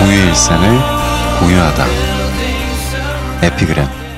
공유의 일상을 공유하다. 에피그램.